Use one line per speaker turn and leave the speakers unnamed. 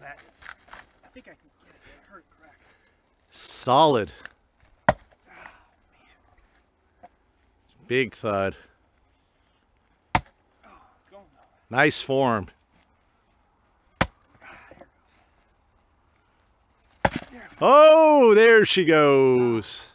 that is. I think I can get it. It hurt crack.
Solid. Big thud.
Oh, it's going though.
Nice form. Oh, there she goes.